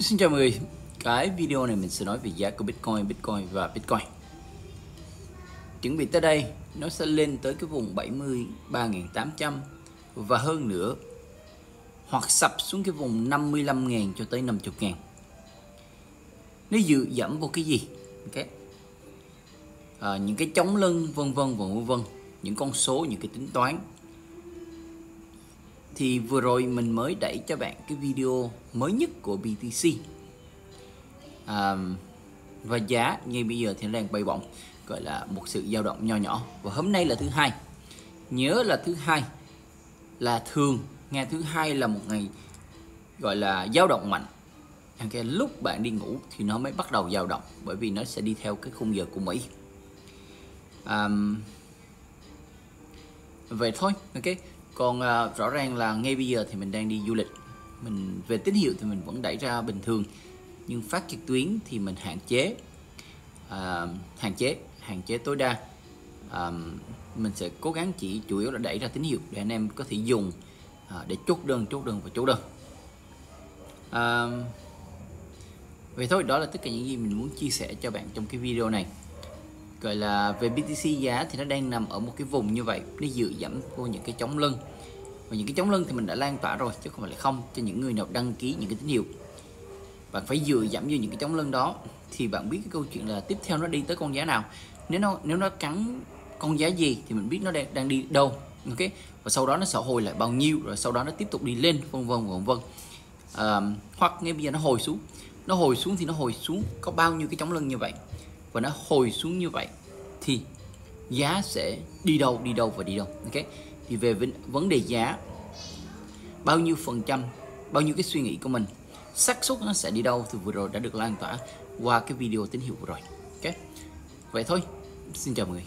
Xin chào mọi người, cái video này mình sẽ nói về giá của Bitcoin, Bitcoin và Bitcoin. Chuẩn bị tới đây, nó sẽ lên tới cái vùng 73.800 và hơn nữa Hoặc sập xuống cái vùng 55.000 cho tới 50.000 Nó dự giảm vào cái gì? Okay. À, những cái chống lưng vân vân vân vân. Những con số, những cái tính toán thì vừa rồi mình mới đẩy cho bạn cái video mới nhất của BTC à, và giá ngay bây giờ thì nó đang bay bổng gọi là một sự dao động nho nhỏ. Và hôm nay là thứ hai. Nhớ là thứ hai là thường ngày thứ hai là một ngày gọi là dao động mạnh. Okay, lúc bạn đi ngủ thì nó mới bắt đầu dao động bởi vì nó sẽ đi theo cái khung giờ của Mỹ. À, vậy thôi ok? Còn à, rõ ràng là ngay bây giờ thì mình đang đi du lịch. Mình về tín hiệu thì mình vẫn đẩy ra bình thường. Nhưng phát trực tuyến thì mình hạn chế. À, hạn chế hạn chế tối đa. À, mình sẽ cố gắng chỉ chủ yếu là đẩy ra tín hiệu để anh em có thể dùng à, để chốt đơn chốt đơn và chốt đơn. À, vậy thôi đó là tất cả những gì mình muốn chia sẻ cho bạn trong cái video này gọi là về BTC giá thì nó đang nằm ở một cái vùng như vậy nó dựa dẫm vô những cái chống lưng. Và những cái chống lưng thì mình đã lan tỏa rồi chứ không phải là không cho những người nào đăng ký những cái tín hiệu. Bạn phải dựa dẫm vô những cái chống lưng đó thì bạn biết cái câu chuyện là tiếp theo nó đi tới con giá nào. Nếu nó nếu nó cắn con giá gì thì mình biết nó đang, đang đi đâu ok? Và sau đó nó sẽ hồi lại bao nhiêu rồi sau đó nó tiếp tục đi lên vân vân vân vân. À, hoặc ngay bây giờ nó hồi xuống. Nó hồi xuống thì nó hồi xuống có bao nhiêu cái chống lưng như vậy và nó hồi xuống như vậy, thì giá sẽ đi đâu đi đâu và đi đâu. Ok? Thì về vấn đề giá, bao nhiêu phần trăm, bao nhiêu cái suy nghĩ của mình, xác suất nó sẽ đi đâu thì vừa rồi đã được lan tỏa qua cái video tín hiệu vừa rồi. Ok? Vậy thôi. Xin chào mọi người.